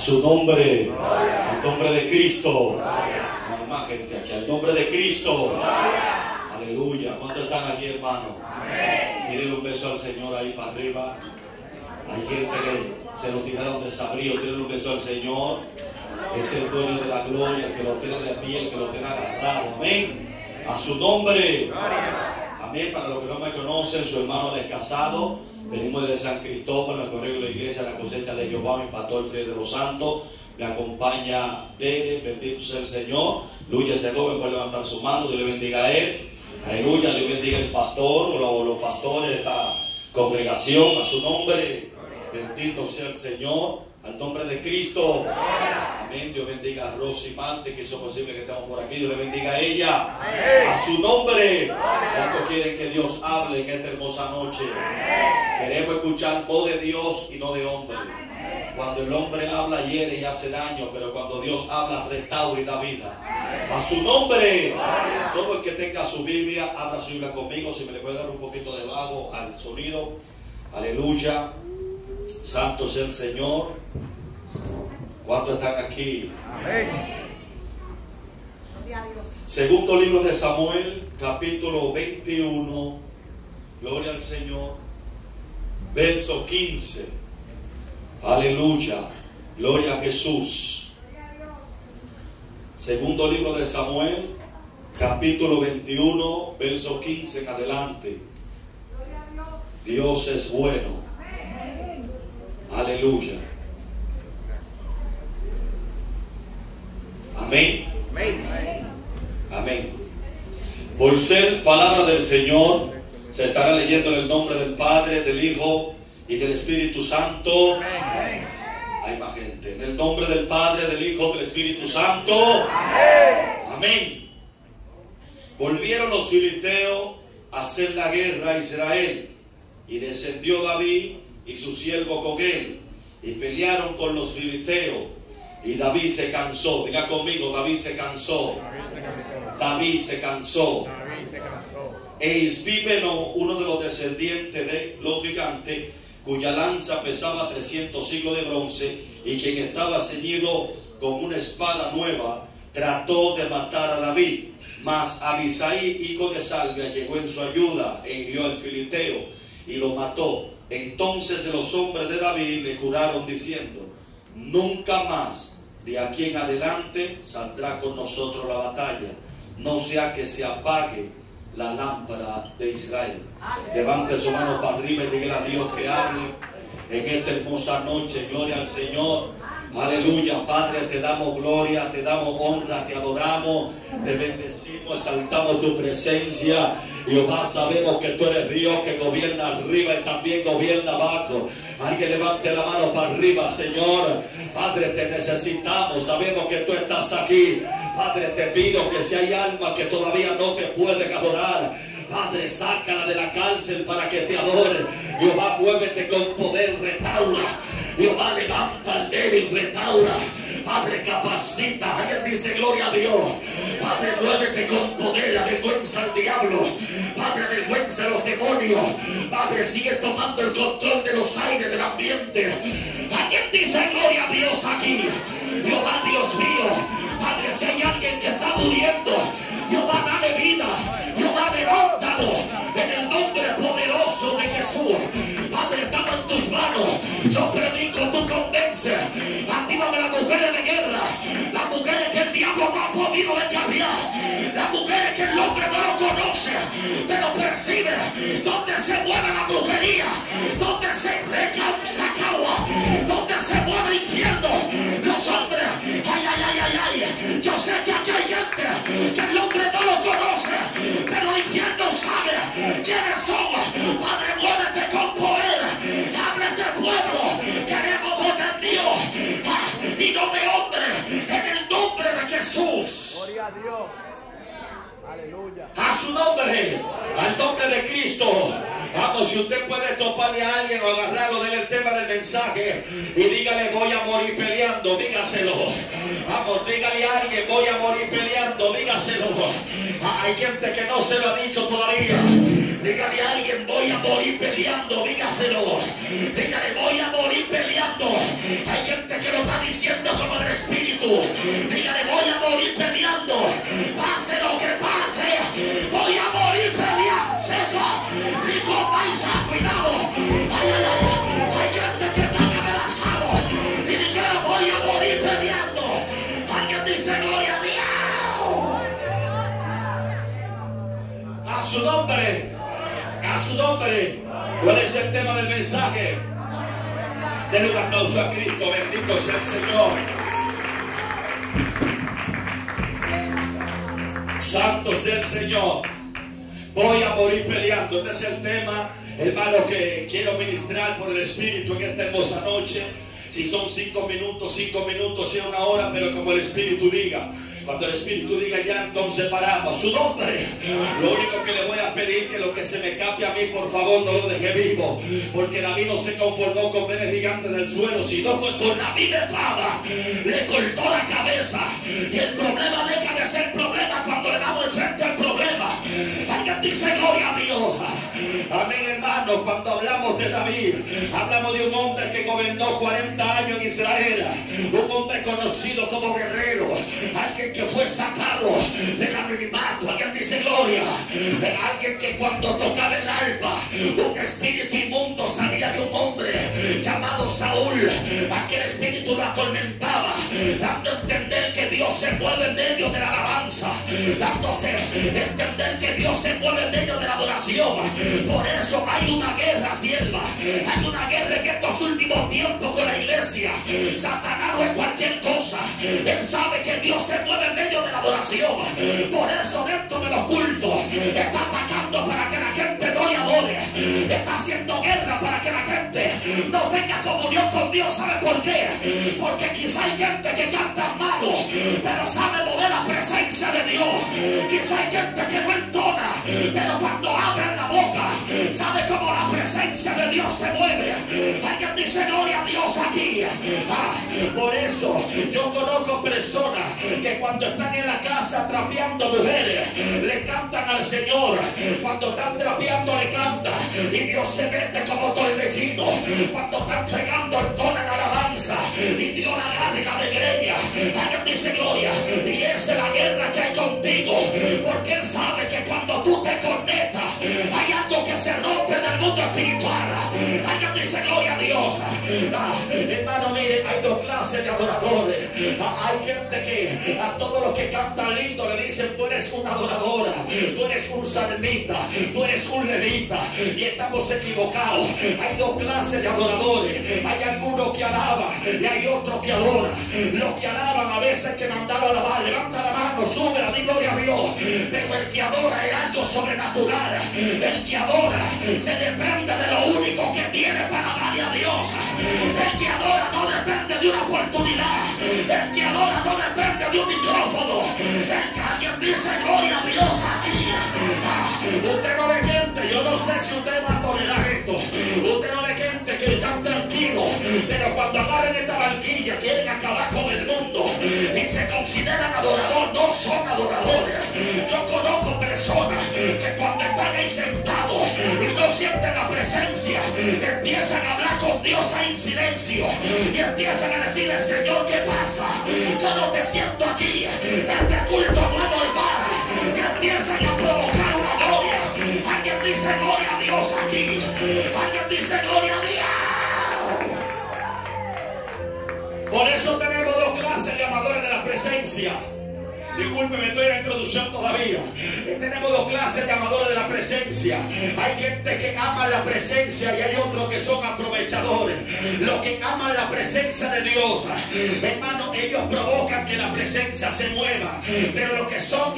su nombre. Al nombre de Cristo. No hay más gente aquí. Al nombre de Cristo. Aleluya. ¿Cuántos están aquí, hermano? Tírenle un beso al Señor ahí para arriba. Hay gente que se lo tiraron desabrío. Tírenle un beso al Señor. Es el dueño de la gloria, que lo tiene de pie, el que lo tiene agarrado. Amén. A su nombre. Amén. Para los que no me conocen, su hermano descasado. Venimos de San Cristóbal, me corrió la iglesia, la cosecha de Jehová, mi pastor Fred de los Santos. Me acompaña de bendito sea el Señor. Luya ese joven puede levantar su mano, Dios le bendiga a él. Aleluya, Dios bendiga al pastor, o los, pastores de esta congregación, a su nombre. Bendito sea el Señor, al nombre de Cristo. Amén. Dios bendiga a Rosy Mante, que hizo posible que estemos por aquí. Dios le bendiga a ella. A su nombre. ¿Cuántos quieren que Dios hable en esta hermosa noche? Queremos escuchar voz de Dios y no de hombre. Cuando el hombre habla, hiere y hace daño, pero cuando Dios habla, restaura y da vida. A su nombre. Todo el que tenga su Biblia, abra su Biblia conmigo. Si me le puede dar un poquito de vago al sonido. Aleluya. Santo sea el Señor. ¿Cuántos están aquí? Segundo libro de Samuel, capítulo 21. Gloria al Señor. Verso 15. Aleluya. Gloria a Jesús. Segundo libro de Samuel, capítulo 21, verso 15 en adelante. Dios es bueno. Aleluya. Amén. Amén. Por ser palabra del Señor, se estará leyendo en el nombre del Padre, del Hijo y del Espíritu Santo. Hay más gente. En el nombre del Padre, del Hijo, del Espíritu Santo. Amén. Volvieron los filisteos a hacer la guerra a Israel. Y descendió David y su siervo con él. Y pelearon con los filisteos. Y David se cansó. Diga conmigo, David se cansó. David se cansó. E Isbíbeno, uno de los descendientes de los gigantes, cuya lanza pesaba 300 siglos de bronce y quien estaba ceñido con una espada nueva, trató de matar a David. Mas Abisaí, hijo de Salvia, llegó en su ayuda e hirió al filisteo y lo mató. Entonces los hombres de David le juraron diciendo, nunca más de aquí en adelante saldrá con nosotros la batalla, no sea que se apague la lámpara de Israel. Levante su mano para arriba y diga a Dios que hable en esta hermosa noche. Gloria al Señor. Aleluya, Padre, te damos gloria, te damos honra, te adoramos, te bendecimos, exaltamos tu presencia. Jehová, sabemos que tú eres Dios que gobierna arriba y también gobierna abajo. Alguien levante la mano para arriba, Señor. Padre, te necesitamos, sabemos que tú estás aquí. Padre, te pido que si hay alma que todavía no te pueden adorar, Padre, sácala de la cárcel para que te adore. Jehová, muévete con poder, restaura. Jehová, levanta al débil, restaura. Padre, capacita. Alguien dice gloria a Dios. Padre, muévete con poder, avergüenza al diablo. Padre, avergüenza a los demonios. Padre, sigue tomando el control de los aires, del ambiente. Alguien dice gloria a Dios aquí. Jehová, Dios mío. Padre, si hay alguien que está muriendo, Jehová, dale vida. Jehová, levántalo. En el nombre poderoso de Jesús. Padre, estamos en tus manos. Yo predico, tú convence. Actívame las mujeres de guerra. Las mujeres que el diablo no ha podido descarriar. Las mujeres que el hombre no lo conoce. Pero percibe donde se mueve la mujería. Donde se recausa Gloria a Dios. Aleluya. A su nombre, al nombre de Cristo. Vamos, si usted puede toparle a alguien o agarrarlo del tema del mensaje y dígale voy a morir peleando, dígaselo. Vamos, dígale a alguien voy a morir peleando, dígaselo. Ah, hay gente que no se lo ha dicho todavía. Dígale a alguien voy a morir peleando, dígaselo. Dígale voy a morir peleando. Hay gente que lo está diciendo como el Espíritu. Dígale voy a morir peleando. Pase lo que pase. Voy a morir peleando. A morir peleando. Alguien dice gloria a Dios. A su nombre. A su nombre. ¿Cuál es el tema del mensaje? Denle un aplauso a Cristo. Bendito sea el Señor. Santo sea el Señor. Voy a morir peleando. Este es el tema, hermano, que quiero ministrar por el Espíritu en esta hermosa noche. Si son cinco minutos, cinco minutos, sea una hora, pero como el Espíritu diga. Cuando el Espíritu diga ya, entonces paramos. Su nombre. Lo único que le voy a pedir que lo que se me escape a mí, por favor, no lo deje vivo. Porque David no se conformó con ver el gigante del suelo, sino con, con la misma espada. Le cortó la cabeza. Y el problema deja de ser problema cuando le damos el frente al problema. Alguien dice gloria a Dios. Amén, hermano. Cuando hablamos de David, hablamos de un hombre que gobernó 40 años en Israel. Un hombre conocido como guerrero. Que fue sacado del anonimato. Alguien dice gloria. Alguien que cuando tocaba el alba, un espíritu inmundo salía de un hombre llamado Saúl. Aquel espíritu lo atormentaba, dando a entender que Dios se mueve en medio de la alabanza, dándose entender que Dios se mueve en medio de la adoración. Por eso hay una guerra, sierva. Hay una guerra en estos últimos tiempos con la iglesia. Satanás no es cualquier cosa. Él sabe que Dios se mueve en medio de la adoración. Por eso dentro de los cultos está atacando para que la gente no le adore. Está haciendo guerra para que la gente no venga como Dios con Dios. ¿Sabe por qué? Porque quizá hay gente que canta malo, pero sabe mover la presencia de Dios. Quizá hay gente que no entona, pero cuando abren la boca, sabe cómo la presencia de Dios se mueve. Alguien dice gloria a Dios aquí. Ah, por eso yo conozco personas que cuando están en la casa trapeando mujeres, le cantan al Señor. Cuando están trapeando le canta y Dios se mete como torbellino. Cuando están fregando entonan alabanza y Dios la agarra y la degreña. Alguien dice gloria y esa es la guerra que hay contigo porque Él sabe que cuando tú te conectas hay algo que se rompe en el mundo espiritual. Alguien dice gloria a Dios. Ah, hermano, mire, hay dos clases de adoradores. Ah, hay gente que a todos los que cantan lindo le dicen tú eres una adoradora, tú eres un salmita, tú eres un levita y estamos equivocados. Hay dos clases de adoradores. Hay algunos que alaban y hay otros que adoran. Los que alaban a veces que mandaba a alabar, levanta la mano, sube, di gloria a Dios. Pero el que adora es algo sobrenatural. El que adora se depende de lo único que tiene para darle a Dios. El que adora no depende de una oportunidad. El que adora no depende de un micrófono. El que alguien dice gloria a Dios aquí. Ah, usted no ve gente, yo no sé si usted va a tolerar esto. Usted no ve gente pero cuando agarren esta barquilla quieren acabar con el mundo y se consideran adoradores, no son adoradores. Yo conozco personas que cuando están ahí sentados y no sienten la presencia, empiezan a hablar con Dios en silencio y empiezan a decirle, Señor, ¿qué pasa? Yo no te siento aquí. Este culto no es normal. Y empiezan a provocar una gloria. Alguien dice gloria a Dios aquí. Alguien dice gloria a Por eso tenemos dos clases de amadores de la presencia. Discúlpeme, estoy en la introducción todavía. Tenemos dos clases de amadores de la presencia. Hay gente que ama la presencia y hay otros que son aprovechadores. Los que aman la presencia de Dios, hermano, ellos provocan que la presencia se mueva. Pero los que son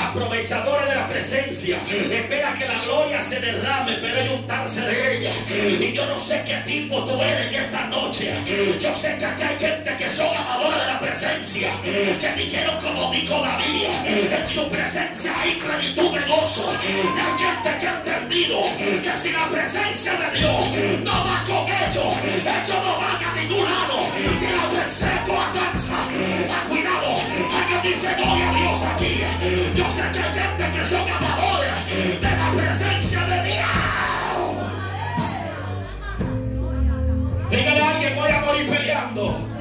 aprovechadores de la presencia, espera que la gloria se derrame, pero hay untarse de ella. Y yo no sé qué tipo tú eres en esta noche. Yo sé que aquí hay gente que son amadores de la presencia, que dijeron como dijo En su presencia hay plenitud de gozo. Hay gente que ha entendido que que si la presencia de Dios no va con ellos, ellos no van a ningún lado. Si la presencia avanza, cuidado, alguien dice gloria a Dios aquí. Yo sé que hay gente que son amadores de la presencia de Dios. Dígale a alguien, voy a morir peleando.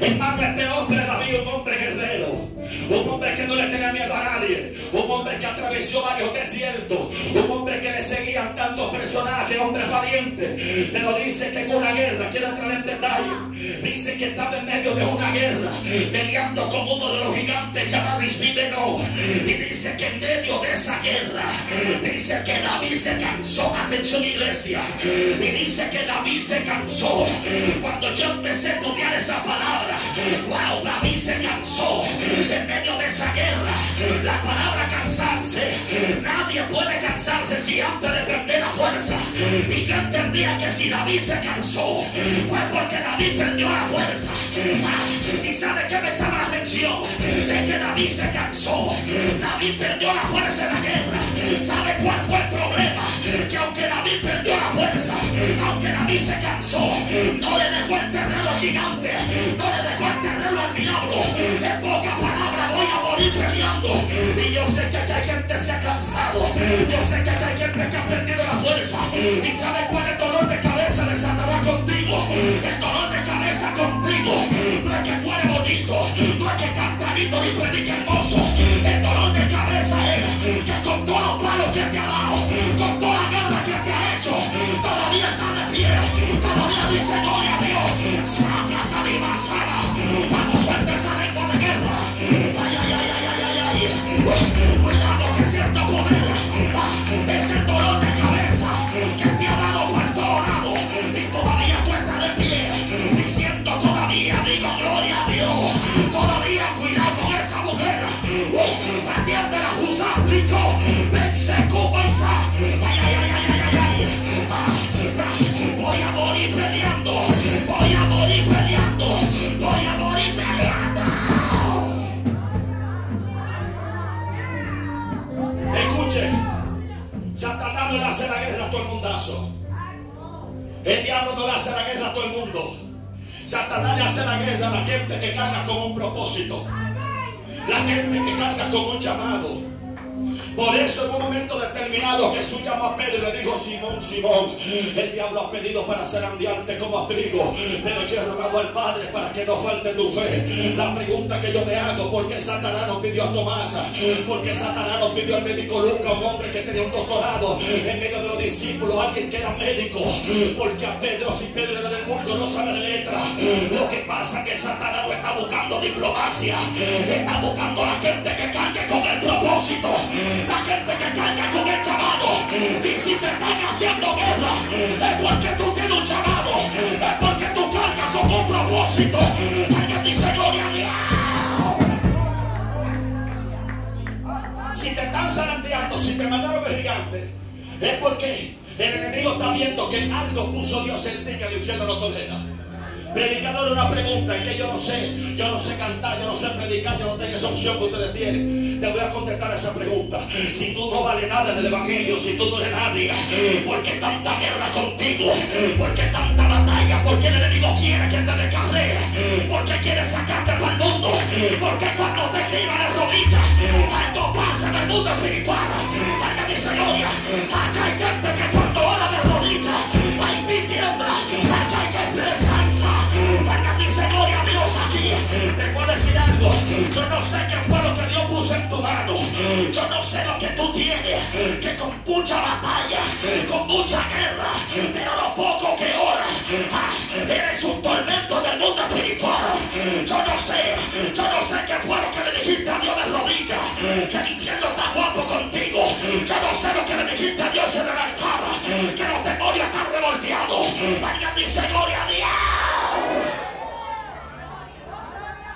Hermano, este hombre David, un hombre guerrero. Un hombre que no le tenía miedo a nadie. Un hombre que atravesó varios desiertos. Un hombre que le seguían tantos personajes, hombres valientes. Pero dice que en una guerra, quiero entrar en detalle. Dice que estaba en medio de una guerra, peleando con uno de los gigantes llamado Isbibeno. Y dice que en medio de esa guerra, dice que David se cansó. Atención, iglesia. Y dice que David se cansó. Cuando yo empecé a estudiar esa palabra, wow, David se cansó en medio de esa guerra. La palabra cansarse, nadie puede cansarse si antes de perder la fuerza. Y yo entendía que si David se cansó, fue porque David perdió la fuerza. Ah, y sabe que me llama la atención de que David se cansó. David perdió la fuerza en la guerra. ¿Sabe cuál fue el problema? Que aunque David perdió la fuerza, aunque David se cansó, no le dejó el terreno gigante, dejó el terreno al diablo. En poca palabra voy a morir peleando. Y yo sé que hay gente que se ha cansado. Yo sé que hay gente que ha perdido la fuerza. ¿Y sabe cuál es el dolor de cabeza de Satanás contigo? El dolor de cabeza contigo. No es que tú eres bonito, no es que cantadito ni predica hermoso. El dolor de cabeza es que con todos los palos que te ha dado, con toda la guerra que te ha hecho, todavía está de pie. Todavía dice gloria a Dios. Saca mi masada. Vamos suelta esa lengua de guerra. Ay, ay, ay, ay, ay, ay, El diablo no le hace la guerra a todo el mundo. Satanás le hace la guerra a la gente que carga con un propósito. La gente que carga con un llamado. Por eso en un momento determinado Jesús llamó a Pedro y le dijo, Simón, Simón, el diablo ha pedido para zarandearte como abrigo, pero yo he rogado al Padre para que no falte tu fe. La pregunta que yo me hago, ¿por qué Satanás no pidió a Tomás? ¿Por qué Satanás no pidió al médico Lucas, un hombre que tenía un doctorado en medio de los discípulos, alguien que era médico? Porque a Pedro, si Pedro era del mundo, no sabe de letra. Lo que pasa es que Satanás no está buscando diplomacia, está buscando a la gente que cargue con el propósito. La gente que carga con el llamado. Y si te están haciendo guerra, es porque tú tienes un llamado. Es porque tú cargas con un propósito. Alguien dice gloria a Dios. Si te están zarandeando, si te mandaron el gigante, es porque el enemigo está viendo que algo puso Dios en ti que el infierno no tolera. Predicador, una pregunta es que yo no sé, yo no sé cantar, yo no sé predicar, yo no tengo esa opción que ustedes tienen. Te voy a contestar esa pregunta. Si tú no vales nada del Evangelio, si tú no eres nadie, ¿por qué tanta guerra contigo? ¿Por qué tanta batalla? ¿Por qué el enemigo quiere que te descarree? ¿Por qué quiere sacarte para el mundo? Porque cuando te tiran de rodillas, algo pasa en el mundo espiritual. Alguien dice gloria. Acá hay que Yo no sé qué fue lo que Dios puso en tu mano. Yo no sé lo que tú tienes. Que con mucha batalla, con mucha guerra, pero lo poco que oras, ah, eres un tormento del mundo espiritual. Yo no sé, yo no sé qué fue lo que le dijiste a Dios de rodillas. Que el infierno está guapo contigo. Yo no sé lo que le dijiste a Dios en la altar. Que los demonios están revolteados. Alguien dice gloria a Dios.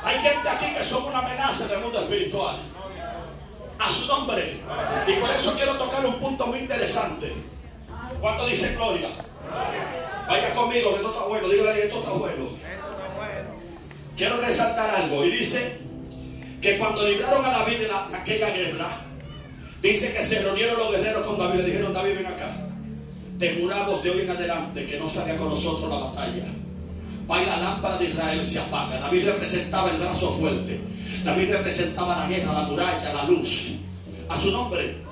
Hay gente aquí que son una amenaza del mundo espiritual. A su nombre. Y por eso quiero tocar un punto muy interesante. ¿Cuánto dice gloria? Vaya conmigo, que esto está bueno. Dígale que esto está bueno. Quiero resaltar algo. Y dice que cuando libraron a David de, la- aquella guerra, Dice que se reunieron los guerreros con David. Le dijeron, David, ven acá. Te juramos de hoy en adelante que no salga con nosotros la batalla. Va la lámpara de Israel se apaga. David representaba el brazo fuerte. David representaba la guerra, la muralla, la luz. A su nombre.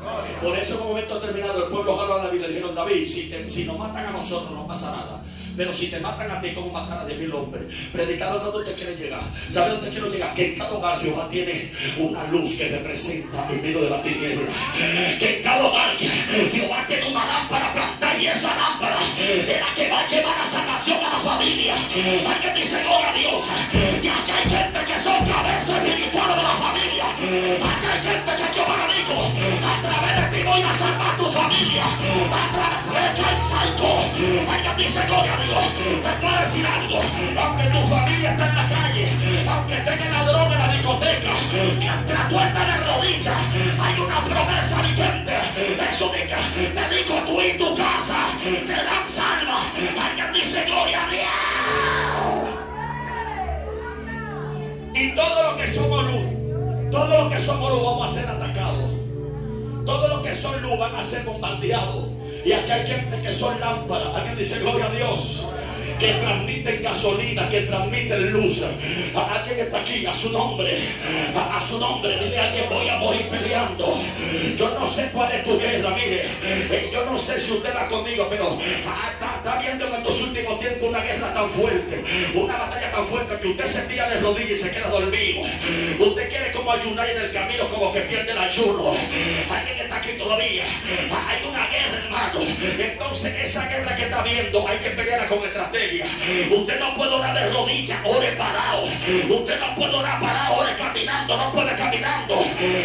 Por eso en un momento determinado el pueblo jaló a David y le dijeron, David, si, si nos matan a nosotros no pasa nada. Pero si te matan a ti, como matar a diez mil hombres? Predicador, ¿dónde usted quiere llegar? ¿Sabe dónde quiero llegar? Que en cada hogar Jehová tiene una luz que representa en medio de la tiniebla. Que en cada hogar Jehová tiene una lámpara plantada y esa lámpara es la que va a llevar la salvación a la familia. Alguien dice, gloria a Dios. Y aquí hay gente que son cabezas espirituales de la familia. Aquí hay gente que Jehová dijo, a través voy a salvar tu familia. De el salto. Alguien dice, gloria a Dios. Te puedo decir algo. Aunque tu familia está en la calle, aunque tenga la droga en la discoteca, mientras tú estás de rodillas, hay una promesa vigente. Eso te digo tú y tu casa serán salvas. Alguien dice gloria a Dios. Y todo lo que somos luz, todo lo que somos luz vamos a ser atacados. Todos los que son luz van a ser bombardeados. Y aquí hay gente que son lámparas. Alguien dice gloria a Dios que transmiten gasolina, que transmiten luz. A alguien está aquí, a su nombre, a, su nombre, dile a alguien, voy a morir peleando. Yo no sé cuál es tu guerra, mire, eh, yo no sé si usted va conmigo, pero está, está, viendo en estos últimos tiempos una guerra tan fuerte, una batalla tan fuerte que usted se tira de rodillas y se queda dormido. Usted quiere como ayunar en el camino, como que pierde el ayuno. Alguien está aquí todavía. Hay una guerra, hermano. Entonces, esa guerra que está viendo, hay que pelearla con estrategia. Usted no puede orar de rodillas, ore parado. Usted no puede orar parado, ore caminando, no puede caminando.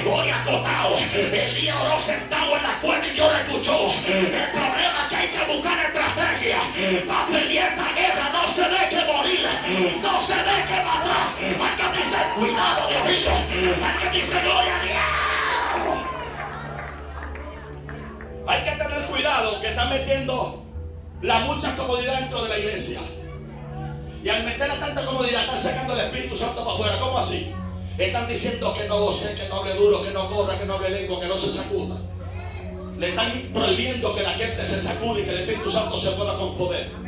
Ore acotado. Elías oró sentado en la cuerda y Dios le escuchó. El problema es que hay que buscar estrategia para pelear esta guerra. No se deje morir, no se deje matar. Hay que dice cuidado, Dios mío. Hay que dice gloria a Dios. Hay que tener cuidado que está metiendo la mucha comodidad dentro de la iglesia. Y al meter a tanta comodidad están sacando el Espíritu Santo para afuera. ¿Cómo así? Están diciendo que no sé, que no hable duro, que no corra, que no hable lengua, que no se sacuda. Le están prohibiendo que la gente se sacude y que el Espíritu Santo se mueva con poder.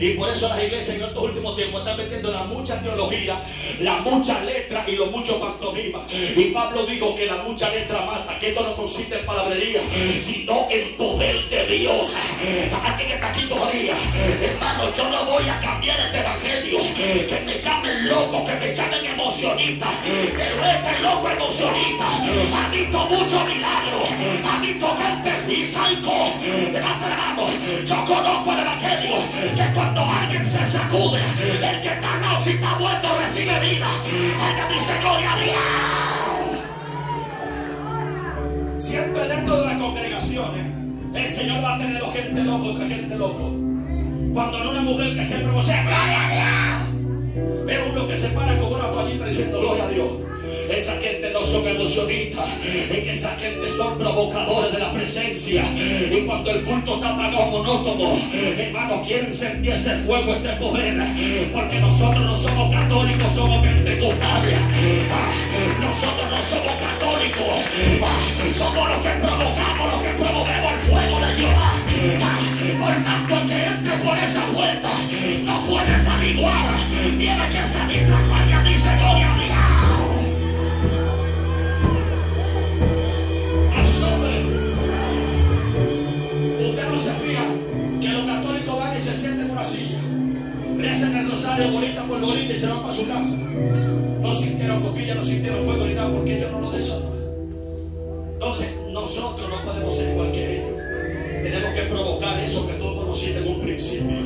Y por eso las iglesias en estos últimos tiempos están metiendo la mucha teología, la mucha letra y los muchos pantomimas. Y Pablo dijo que la mucha letra mata, que esto no consiste en palabrería, sino en poder de Dios. Alguien está aquí todavía. Hermano, yo no voy a cambiar este evangelio. Que me llamen loco, que me llamen emocionista. Pero este loco emocionista ha visto muchos milagros. Ha visto gente y psycho. Yo conozco el evangelio que cuando cuando alguien se sacude, el que está no, si está muerto recibe vida. El que dice gloria a Dios. Siempre dentro de las congregaciones, el Señor va a tener gente loco otra gente loco. Cuando no una mujer que siempre vocea, gloria a Dios. Es uno que se para con una toallita diciendo gloria a Dios. Esa gente no son emocionistas. Es que esa gente son provocadores de la presencia. Y cuando el culto está apagado monótono, hermanos, quieren sentir ese fuego, ese poder. Porque nosotros no somos católicos, somos pentecostales. Ah, nosotros no somos católicos. Ah, somos los que provocamos, los que promovemos el fuego de Jehová. Ah, por tanto, que entre por esa puerta no puede salir. Tiene que salir la gloria, dice gloria se fija que los católicos van y se sienten en una silla, rezan el rosario bonita por bonita y se van para su casa. No sintieron coquilla, no sintieron fuego ni nada porque ellos no lo desatan. Entonces, nosotros no podemos ser igual que ellos. Tenemos que provocar eso que tú conociste en un principio.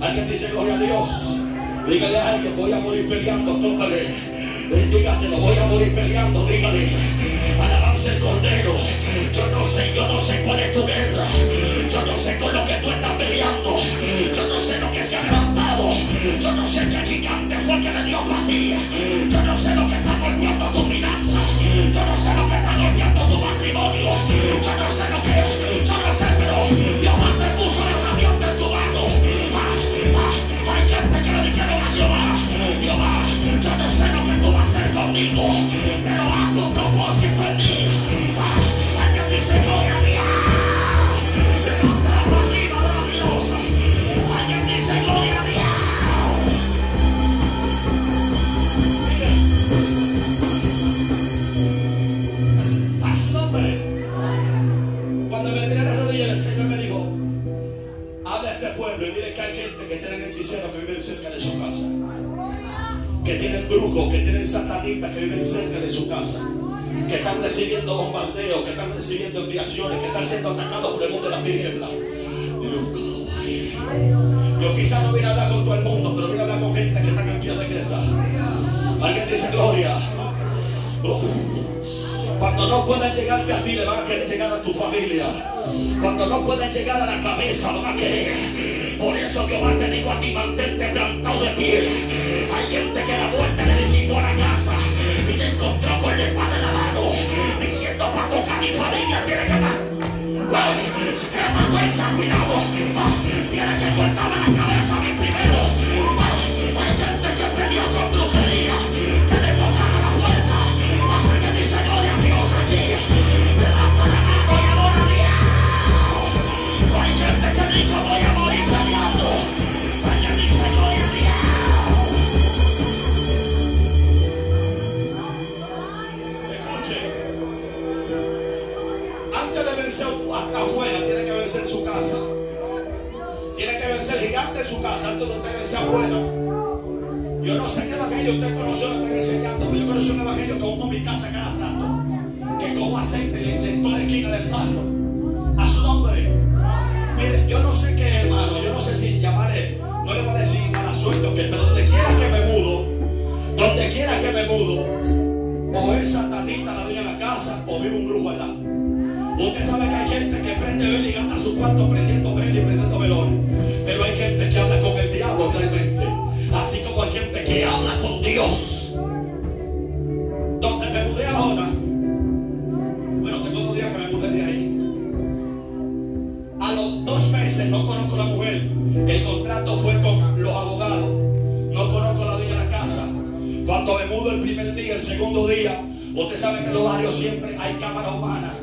Alguien dice gloria a Dios. Dígale a alguien, voy a morir peleando, tócale. Dígaselo, voy a morir peleando, dígale. Alabanza el Cordero. Yo no sé, yo no sé cuál es tu guerra. No sé con lo que tú estás peleando. Yo no sé lo que se ha levantado. Yo no sé qué gigante fue que le dio para ti. Yo no sé lo que está golpeando tu finanza. Yo no sé lo que está golpeando tu matrimonio. Yo no sé lo que, yo no sé, pero Dios te puso la herramienta en tu mano. Ah, ah, hay gente que le dijeron a Jehová, Jehová, yo no sé lo que tú vas a hacer conmigo, pero haz tu propósito en mí. Cerca de su casa. Que tienen brujos, que tienen satanistas que viven cerca de su casa. Que están recibiendo bombardeos, que están recibiendo enviaciones, que están siendo atacados por el mundo de la tiniebla. Yo quizás no vine a hablar con todo el mundo, pero vine a hablar con gente que está pie de guerra. Alguien dice gloria. Cuando no pueden llegarte a ti, le van a querer llegar a tu familia. Cuando no pueden llegar a la cabeza, van a querer. Por eso Jehová te digo a ti, mantente plantado de pie. Hay gente que la muerte le visitó a la casa y le encontró con el espada en la mano, diciendo para tocar mi familia tiene que pasar. Se el cuidado. Tiene que cortar la cabeza a mi primero. Afuera, tiene que vencer su casa. Tiene que vencer gigante en su casa antes de usted vencer afuera. Yo no sé qué evangelio usted conoció, lo están enseñando, pero yo conocí un evangelio que uno mi casa cada rato. Que cojo aceite, le, le la esquina del barro. A su nombre. Mire, yo no sé qué, hermano, yo no sé si llamaré, no le voy a decir mala suerte, okay, pero donde quiera que me mudo, donde quiera que me mudo, o es satanista la dueña de la casa, o vive un brujo al lado. Usted sabe que hay gente que prende vela y gasta su cuarto prendiendo vela y prendiendo velones. Pero hay gente que habla con el diablo realmente. Así como hay gente que habla con Dios. Donde me mudé ahora. Bueno, tengo dos días que me mudé de ahí. A los dos meses no conozco la mujer. El contrato fue con los abogados. No conozco la dueña de la casa. Cuando me mudo el primer día, el segundo día, usted sabe que en los barrios siempre hay cámara humana.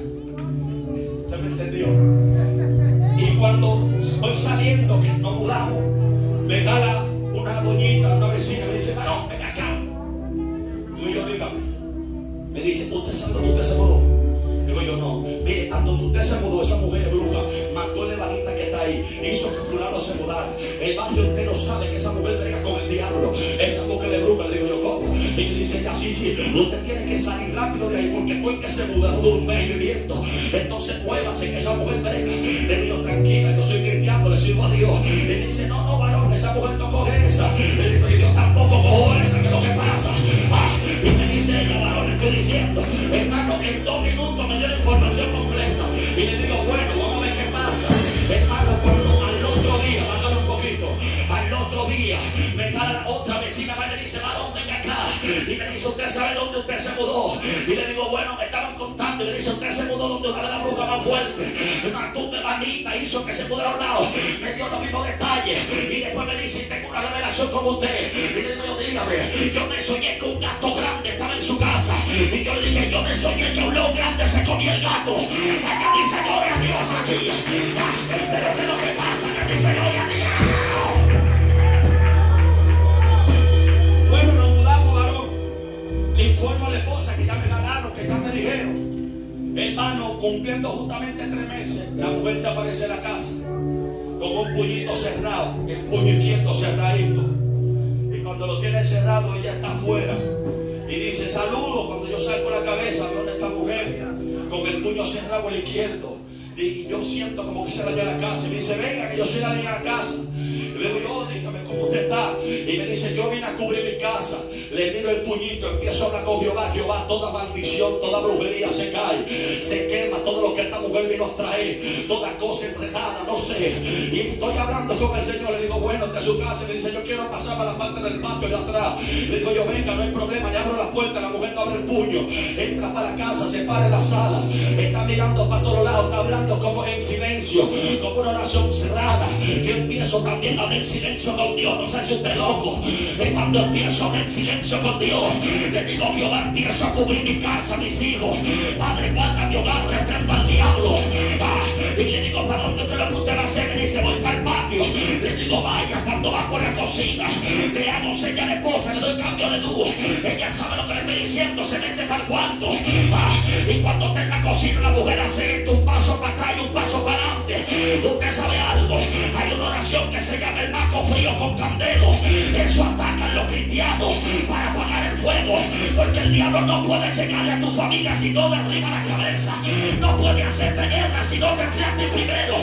Sí, usted tiene que salir rápido de ahí, porque tú el que se muda un mes viviendo. Entonces muévase que esa mujer venga. Le digo, tranquila, yo soy cristiano, le sirvo a Dios. Y me dice, no, no, varón, esa mujer no coge esa. Le digo, yo tampoco cojo esa, que es lo que pasa. Vecina, va y me dice, varón, venga acá. Y me dice, ¿usted sabe dónde usted se mudó? Y le digo, bueno, me estaban contando. Y me dice, usted se mudó donde una de las brujas más fuertes. Mató una manita, hizo que se mudara a un lado. Me dio los mismos detalles. Y después me dice, tengo una revelación con usted. Y le digo, dígame, yo me soñé que un gato grande estaba en su casa. Y yo le dije, yo me soñé que un león grande se comía el gato. Acá dice, gloria a Dios aquí. Pero ¿qué es lo que pasa? Que dice, gloria a Dios. Informo a la esposa que ya me ganaron, que ya me dijeron. Hermano, cumpliendo justamente tres meses, la mujer se aparece en la casa con un puñito cerrado, el puño izquierdo cerradito. Y cuando lo tiene cerrado, ella está afuera. Y dice, saludo. Cuando yo salgo la cabeza, a esta mujer con el puño cerrado el izquierdo. Y yo siento como que se la a la casa. Y me dice, venga, que yo soy la de la casa. Y le digo, yo, dígame cómo usted está. Y me dice, yo vine a cubrir mi casa. Le miro el puñito, empiezo a hablar con Jehová. Jehová, toda maldición, toda brujería se cae. Se quema todo lo que esta mujer vino a traer. Toda cosa enredada, no sé. Y estoy hablando con el Señor. Le digo, bueno, de su casa. Me dice, yo quiero pasar para la parte del patio de atrás. Le digo, yo, venga, no hay problema. Le abro la puerta. La mujer no abre el puño. Entra para la casa, se para en la sala. Está mirando para todos lados. Está hablando como en silencio. Como una oración cerrada. Yo empiezo también a en silencio con Dios. No sé si usted es loco. Y cuando empiezo a hablar en con Dios, le digo, Jehová, empiezo a cubrir mi casa, mis hijos. Padre, guarda mi hogar, reprendo al diablo. Ah, y le digo, ¿para dónde te lo que usted va a hacer? Me dice, voy para el patio. Le digo, vaya, cuando va por la cocina, veamos ella la esposa, le doy cambio de luz. Ella sabe lo que le estoy diciendo, se mete para el cuarto. Ah, y cuando está en la cocina, la mujer hace esto, un paso para atrás y un paso para adelante. Usted sabe algo, hay una oración que se llama el maco frío con candelo. Eso ataca a los cristianos para apagar el fuego. Porque el diablo no puede llegarle a tu familia si no derriba la cabeza. No puede hacerte guerra si no te enfrentas primero.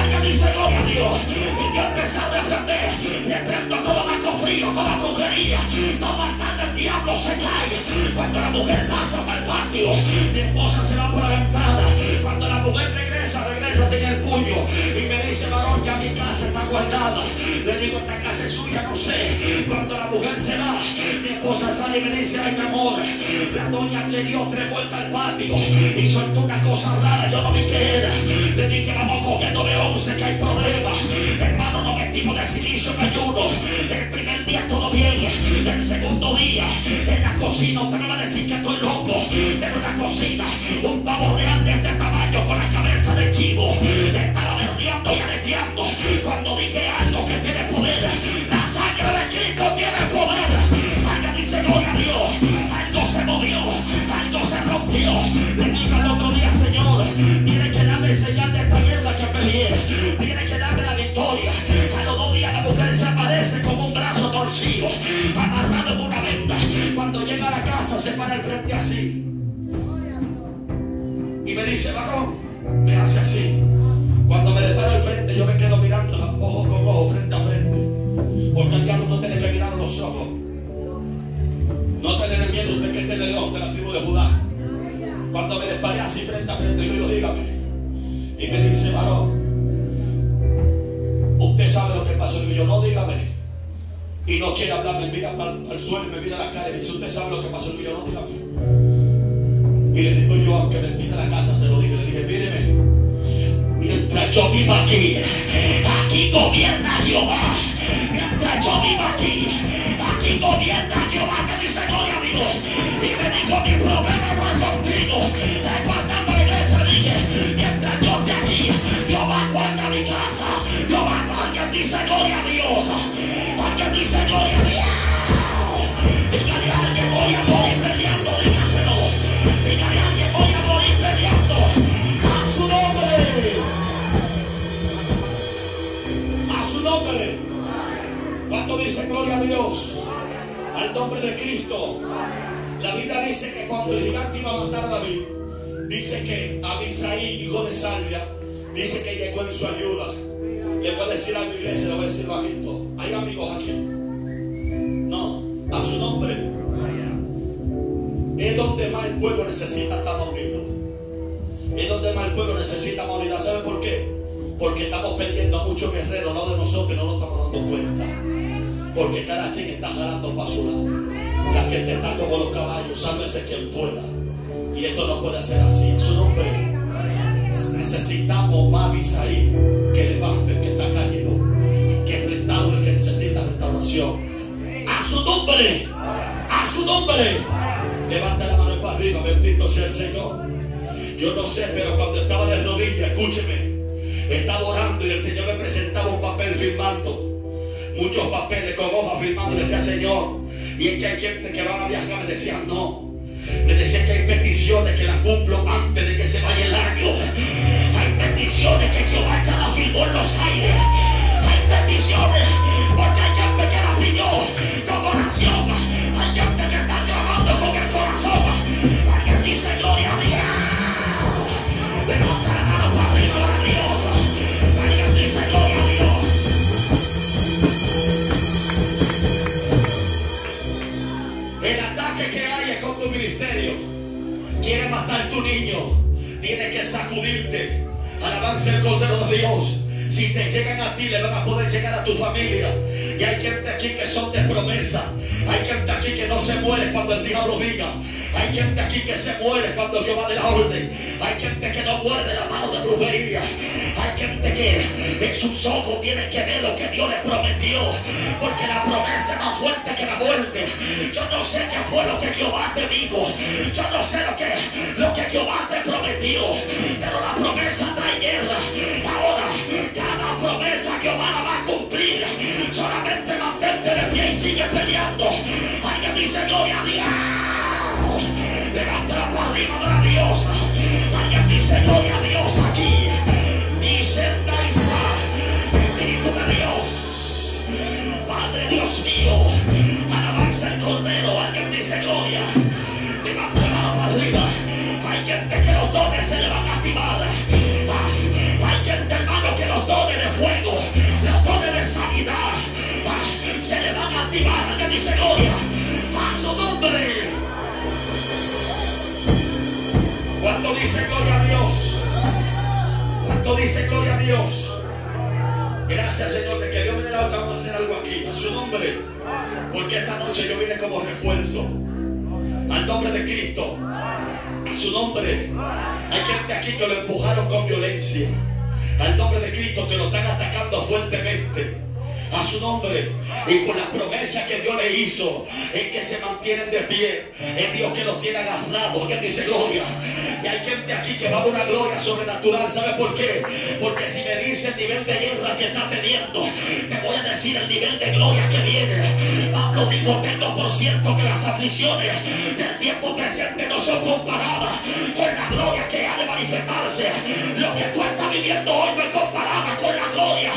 Alguien dice gloria a Dios. Y yo empecé a reprender. Reprendo todo maco frío, toda brujería. No matar el diablo se cae. Cuando la mujer pasa para el patio, mi esposa se va por la ventana. Cuando la mujer regresa, regresa sin el puño. Y me dice, varón, ya mi casa está guardada. Le digo, esta casa es suya, no sé. Cuando la mujer se va, mi esposa sale y me dice, ay, mi amor, la doña le dio tres vueltas al patio y soltó una cosa rara, yo no vi qué era. Le dije, vamos cogiendo de once que hay problemas. Hermano, no metimos de silicio en ayuno. El primer todo bien. El segundo día, en la cocina, usted me va a decir que estoy loco. Pero en la cocina, un pavo real de este tamaño con la cabeza de chivo. Estaba berreando y aleteando. Cuando dije algo que tiene poder, la sangre de Cristo tiene poder. Alguien dice gloria a Dios. Algo se movió, algo se rompió. Le dije al otro día, Señor, tiene que darme señal de esta guerra que peleé. Tiene que darme la victoria. A los dos días la mujer se aparece como torcido, en una venda. Cuando llega a la casa se para el frente así. Y me dice, varón, me hace así. Cuando me le paro al frente, yo me quedo mirando ojo con ojo, frente a frente. Porque el diablo no tiene que mirar los ojos. No tener miedo, usted que es el león de la tribu de Judá. Cuando me desparé así frente a frente, yo digo, dígame. Y me dice, varón, usted sabe lo que pasó. Y yo, no, dígame. Y no quiere hablarme, mira para, el suelo, me mira la cara y me usted sabe lo que pasó. Y yo, no, dígame. Y le digo yo, aunque me pida la casa, se lo dije, le dije, míreme, mientras yo vivo aquí, aquí gobierna Jehová. Mientras yo vivo aquí, aquí gobierna Jehová, que dice gloria a Dios. Y me dijo, mi problema no es contigo, guardando la iglesia. Le dije, mientras yo esté aquí, Jehová guarda mi casa. Jehová, alguien dice gloria a Dios. Dice gloria a Dios. Al nombre de Cristo. La Biblia dice que cuando el gigante iba a matar a David, dice que Abisaí, hijo de Salvia, dice que llegó en su ayuda. Le voy a decir a la iglesia, le voy a decir bajito. ¿Hay amigos aquí? No, a su nombre. Es donde más el pueblo necesita estar unido. Es donde más el pueblo necesita unidad. ¿Sabe por qué? Porque estamos perdiendo a muchos guerreros, no de nosotros, no nos estamos dando cuenta. Porque cada quien está jalando para su lado. La gente está como los caballos, sálvese quien pueda. Y esto no puede ser así. En su nombre necesitamos más Isaí que levante que está caído, restauración. A su nombre, a su nombre. Levanta la mano para arriba, bendito sea el Señor. Yo no sé, pero cuando estaba de rodillas, escúcheme, estaba orando y el Señor me presentaba un papel firmando. Muchos papeles con hojas firmando, decía Señor. Y es que hay gente que va a viajar, me decía no. Me decía que hay peticiones que las cumplo antes de que se vaya el año. Hay peticiones que Jehová ya las firmó en los aires. Hay peticiones porque hay gente que las pidió con oración. Hay gente que está trabajando con el corazón. Alguien dice gloria a Dios. Levanta la mano para arriba a Dios. Alguien dice gloria a Dios. El ataque que hay es con tu ministerio. Quiere matar tu niño. Tiene que sacudirte. Alabanza el Cordero de Dios. Si te llegan a ti, le van a poder llegar a tu familia. Y hay gente aquí que son de promesa. Hay gente aquí que no se muere cuando el diablo diga. Hay gente aquí que se muere cuando Jehová de la orden. Hay gente que no muere de la mano de brujería. Que en sus ojos tiene que ver lo que Dios le prometió. Porque la promesa es más fuerte que la muerte. Yo no sé qué fue lo que Jehová te dijo. Yo no sé lo que, lo que Jehová te prometió. Pero la promesa trae guerra. Ahora, cada promesa Jehová la va a cumplir. Solamente mantente de pie y sigue peleando. Alguien dice gloria a Dios. Levanta para arriba de la diosa. Alguien dice gloria a Dios aquí sienta y está bendito de Dios Padre Dios mío alabanza el Cordero alguien dice gloria te va a prueba la barriga hay gente que los dones se le van a activar hay gente hermano que los dones de fuego los dones de sanidad se le van a activar alguien dice gloria a su nombre cuando dice gloria a ¿Cuánto dice gloria a Dios? Gracias Señor de que Dios me dé la a hacer algo aquí. A su nombre. Porque esta noche yo vine como refuerzo. Al nombre de Cristo. A su nombre. Hay gente aquí que lo empujaron con violencia. Al nombre de Cristo que lo están atacando fuertemente a su nombre. Y por las promesas que Dios le hizo en que se mantienen de pie. Es Dios que los tiene agarrados porque dice gloria. Y hay gente aquí que va a una gloria sobrenatural. ¿sabe por qué? porque si me dice el nivel de guerra que está teniendo te voy a decir el nivel de gloria que viene. Pablo dijo tengo por cierto que las aflicciones del tiempo presente no son comparadas con la gloria que ha de manifestarse. Lo que tú estás viviendo hoy no es comparada con la gloria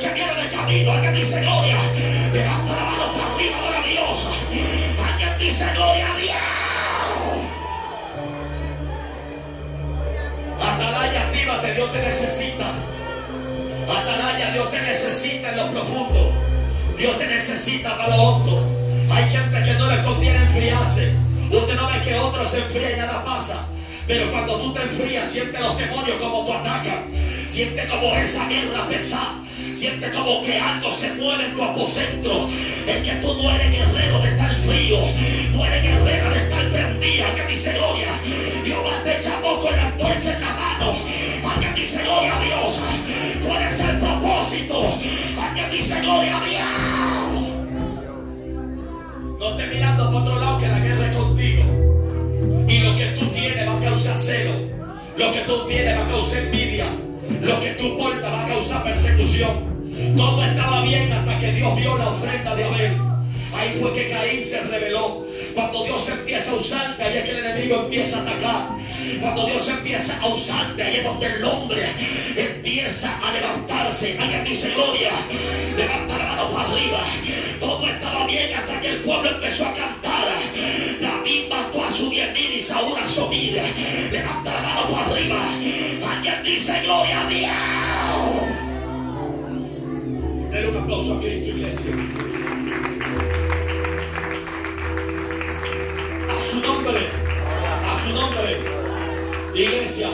que viene de camino dice gloria. Levanta la mano para arriba diosa. Alguien dice gloria a Dios. Atalaya, actívate, Dios te necesita. Atalaya, Dios te necesita en lo profundo. Dios te necesita para lo hondo. Hay gente que no le conviene enfriarse. Usted no ve que otro se enfría y nada pasa. Pero cuando tú te enfrías, siente los demonios como tú atacas. Siente como esa guerra pesada. Siente como que algo se mueve en tu aposento. Es que tú no eres guerrero de tal frío. Tú eres guerrera de tal prendida que dice gloria. Jehová te llamó con la antorcha en la mano. Alguien dice gloria a Dios. Tú eres el propósito. Alguien dice gloria a Dios. No estés mirando por otro lado que la guerra es contigo. Y lo que tú tienes va a causar celo. Lo que tú tienes va a causar envidia. Lo que tú portas va a causar persecución. Todo estaba bien hasta que Dios vio la ofrenda de Abel. Ahí fue que Caín se rebeló. Cuando Dios empieza a usarte, ahí es que el enemigo empieza a atacar. Cuando Dios empieza a usarte, ahí es donde el hombre empieza a levantarse. Alguien dice gloria. Levanta la mano para arriba. Todo estaba bien hasta que el pueblo empezó a cantar. David mató a su mil y Saúl a su vida. Levanta la mano para arriba. Alguien dice gloria a Dios. Denle un aplauso a Cristo, iglesia. A su nombre. A su nombre. Iglesia.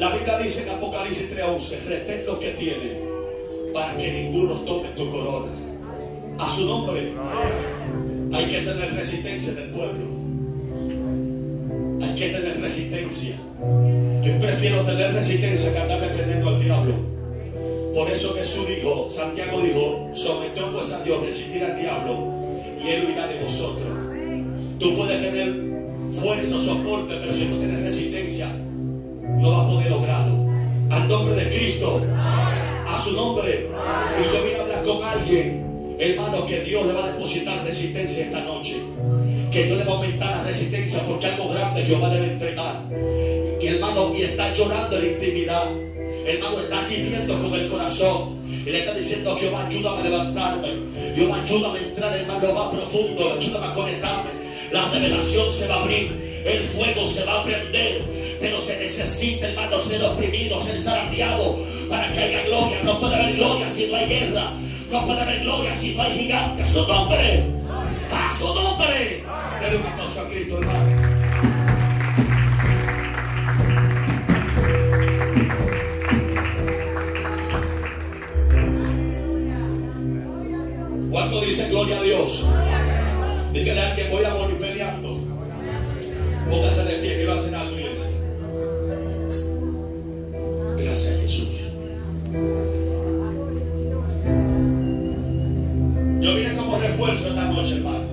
La Biblia dice en Apocalipsis 3:11, retén lo que tiene para que ninguno tome tu corona. A su nombre. Hay que tener resistencia del pueblo. Hay que tener resistencia. Yo prefiero tener resistencia que andar reprendiendo al diablo. Por eso Jesús dijo, Santiago dijo, someteos pues a Dios, resistir al diablo y él huirá de vosotros. Tú puedes tener fuerza o soporte, pero si no tienes resistencia, no vas a poder lograrlo. Al nombre de Cristo, a su nombre. Y yo vine a hablar con alguien, hermano, que Dios le va a depositar resistencia esta noche. Que Dios le va a aumentar la resistencia porque algo grande Jehová va a entregar. Y hermano, y está llorando en intimidad. Hermano, está gimiendo con el corazón. Y le está diciendo, Jehová, ayúdame a levantarme. Jehová, ayúdame a entrar, hermano, más profundo. Ayúdame a conectarme. La revelación se va a abrir. El fuego se va a prender. Pero se necesita, hermano, ser oprimido, ser zarandeado para que haya gloria. No puede haber gloria si no hay guerra. No puede haber gloria si no hay gigante. A su nombre. A su nombre. Dale un aplauso a Cristo, hermano. ¿Cuánto dice gloria a Dios? Dígale alguien, voy a morir peleando. Póngase de pie que va a hacer algo, iglesia. Gracias, Jesús. Yo vine como refuerzo esta noche, hermano.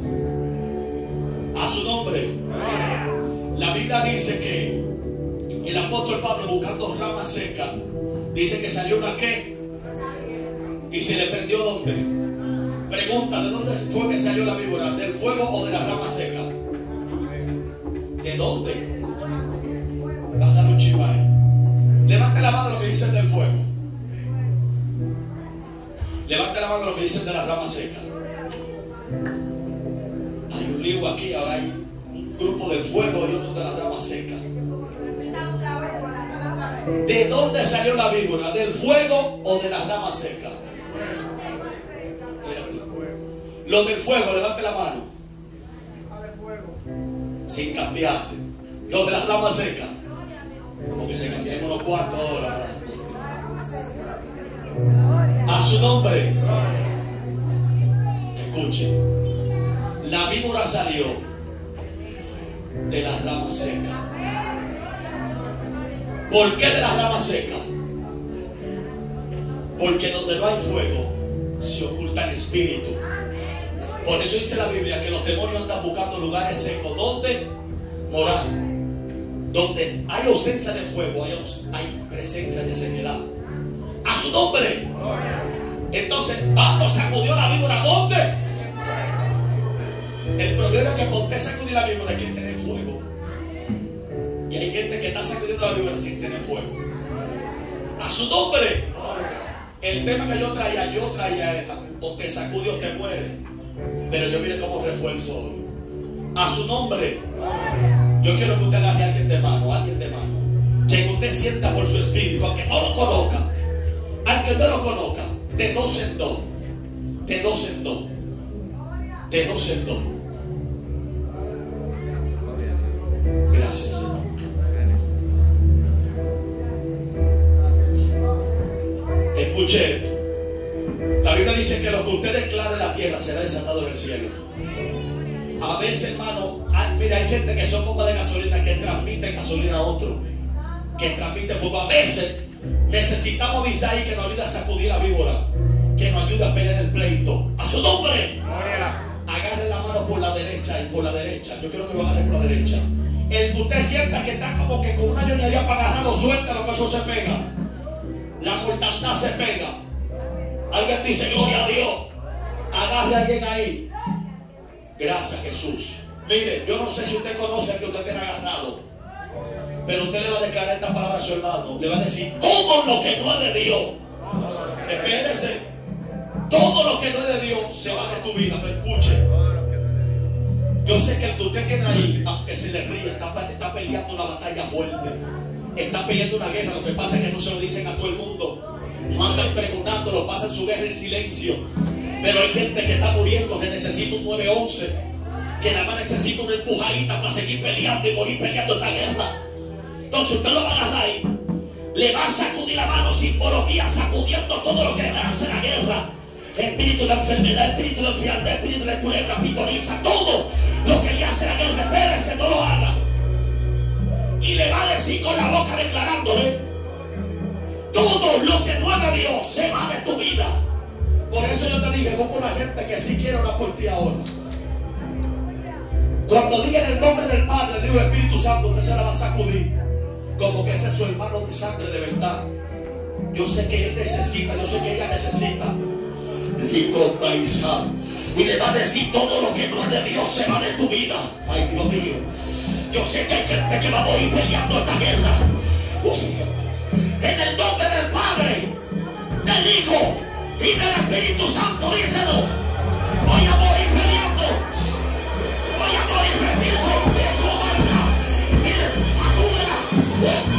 A su nombre. La Biblia dice que el apóstol Pablo buscando ramas secas, dice que salió una qué y se le perdió dónde. Pregunta, ¿de dónde fue que salió la víbora? ¿Del fuego o de la rama seca? ¿De dónde? Baja un chivay. Levante la mano lo que dicen del fuego. Levante la mano lo que dicen de la rama seca. Hay un lío aquí, ahora hay un grupo del fuego y otro de la rama seca. ¿De dónde salió la víbora? ¿Del fuego o de la rama seca? Los del fuego, levante la mano. Sin cambiarse. Los de las ramas secas. porque se cambiaron unos cuartos ahora. A su nombre. Escuche. La víbora salió de las ramas secas. ¿Por qué de las ramas secas? Porque donde no hay fuego se oculta el espíritu. Por eso dice la Biblia que los demonios andan buscando lugares secos. ¿Dónde? Morar. Donde hay ausencia de fuego, hay, hay presencia de sequedad. A su nombre. Entonces, cuando sacudió la víbora, ¿dónde? El problema es que cuando usted sacudió la víbora hay que tener fuego. Y hay gente que está sacudiendo la víbora sin tener fuego. A su nombre. El tema que yo traía, yo traía era, o te sacudió o te muere. Pero yo vine como refuerzo A su nombre. Yo quiero que usted agarre a alguien de mano, alguien de mano. Que usted sienta por su espíritu, aunque no lo conozca. Aunque no lo conozca. De dos en dos. De dos en dos. De dos en dos. Gracias, Señor. Escuche. La Biblia dice que lo que usted declara en la tierra será desatado en el cielo. A veces, hermano, hay, mira, hay gente que son bombas de gasolina que transmiten gasolina a otro. Que transmite fuego. A veces necesitamos avisar y que nos ayude a sacudir la víbora. Que nos ayude a pelear el pleito. A su nombre. Agarre la mano por la derecha y por la derecha. Yo quiero que lo agarre por la derecha. El que usted sienta que está como que con una ñoñería para agarrarlo, suelta que eso se pega. La mortandad se pega. Alguien dice, gloria a Dios. Agarre a alguien ahí. Gracias Jesús. Mire, yo no sé si usted conoce que usted tiene agarrado. Pero usted le va a declarar esta palabra a su hermano. Le va a decir, todo lo que no es de Dios. Espérese. Todo lo que no es de Dios se va de tu vida. Me escuche. Yo sé que el que usted tiene ahí, aunque se le ríe, está, está peleando una batalla fuerte. Está peleando una guerra. Lo que pasa es que no se lo dicen a todo el mundo. No andan preguntando, lo pasan su guerra en silencio. Pero hay gente que está muriendo, que necesita un 911, que nada más necesita una empujadita para seguir peleando y morir peleando esta guerra. Entonces usted lo va a agarrar ahí. Le va a sacudir la mano simbología, sacudiendo todo lo que le hace la guerra. Espíritu de enfermedad, espíritu de enfermedad, espíritu de culebra, pitoniza, todo lo que le hace la guerra. Espérese, no lo haga. Y le va a decir con la boca declarándole todo lo que no haga Dios se va de tu vida. Por eso yo te dije, busco una gente que sí quiere orar por ti ahora. Cuando diga en el nombre del Padre, Dios Espíritu Santo, usted se la va a sacudir. Como que ese es su hermano de sangre de verdad. Yo sé que él necesita, yo sé que ella necesita. Y le va a decir todo lo que no es de Dios se va de tu vida. Ay, Dios mío. Yo sé que hay gente que va a morir peleando esta guerra. En el nombre del Padre, del Hijo y del Espíritu Santo, díselo. Voy a morir peleando. Voy a morir sacúdela.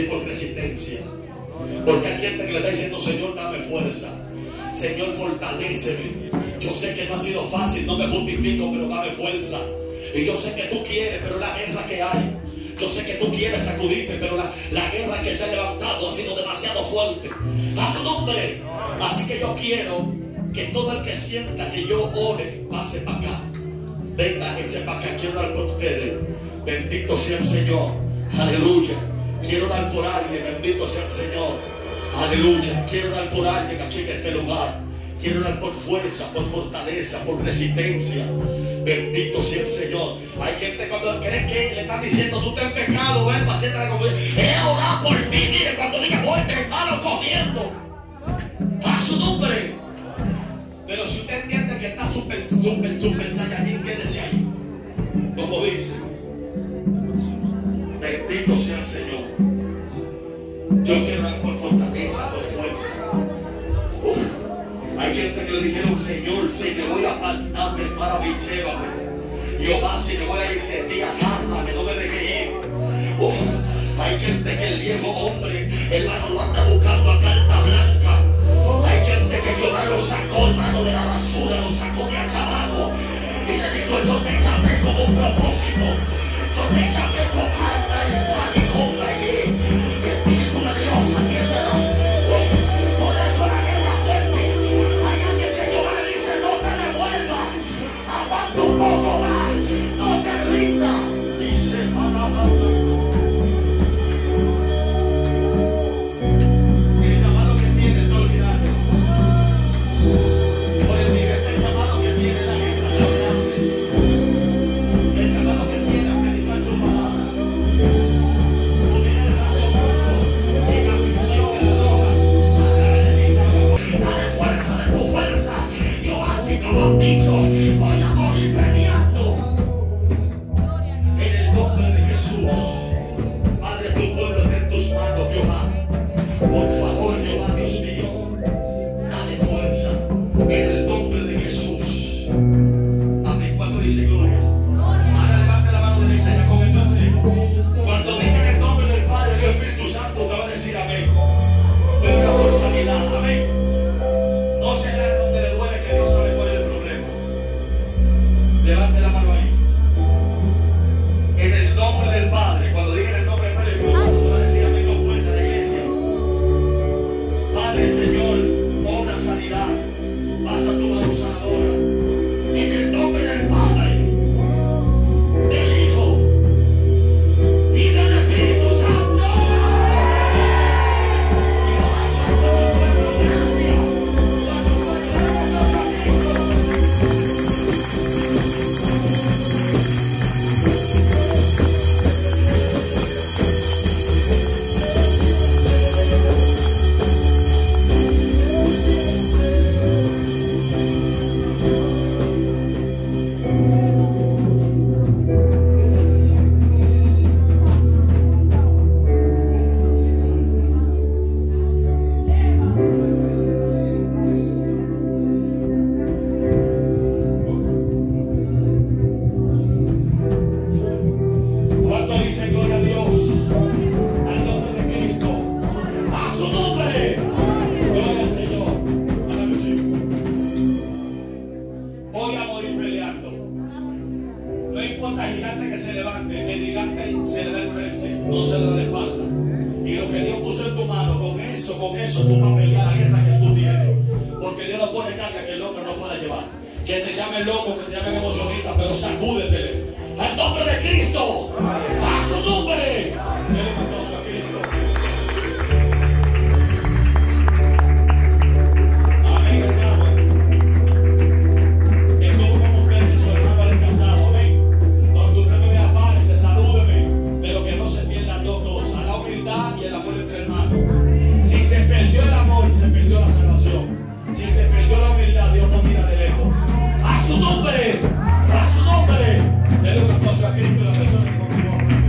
Y por resistencia. Porque hay gente que le está diciendo, Señor, dame fuerza. Señor, fortaleceme. Yo sé que no ha sido fácil, no me justifico, pero dame fuerza. Y yo sé que tú quieres, pero la guerra que hay. Yo sé que tú quieres sacudirte, pero la, la guerra que se ha levantado ha sido demasiado fuerte. A su nombre. Así que yo quiero que todo el que sienta que yo ore, pase para acá. Venga, eche para acá. Quiero orar por ustedes. Bendito sea el Señor. Aleluya. Quiero orar por alguien. Bendito sea el Señor. Aleluya. Quiero orar por alguien aquí en este lugar. Quiero orar por fuerza, por fortaleza, por resistencia. Bendito sea el Señor. Hay gente cuando cree que le están diciendo, tú estás en pecado, ven, paciente la comida. He orado por ti. Mire, cuando diga, voy, hermano, comiendo. A su nombre. Pero si usted entiende que está súper, súper, súper saiyajin, quédese ahí. Como dice. Bendito sea el Señor. Yo quiero dar por fortaleza, por fuerza. Hay gente que le dijeron, Señor, si me voy a apartar, para mí, llévame. Jehová, si me voy a ir de ti, agárrame, no me deje ir. hay gente que el viejo hombre, hermano, lo anda buscando a carta blanca. Hay gente que Jehová lo sacó, hermano, de la basura, lo sacó de allá abajo. Y le dijo, yo te llamé como un propósito. Yo te llamé con falta y sal y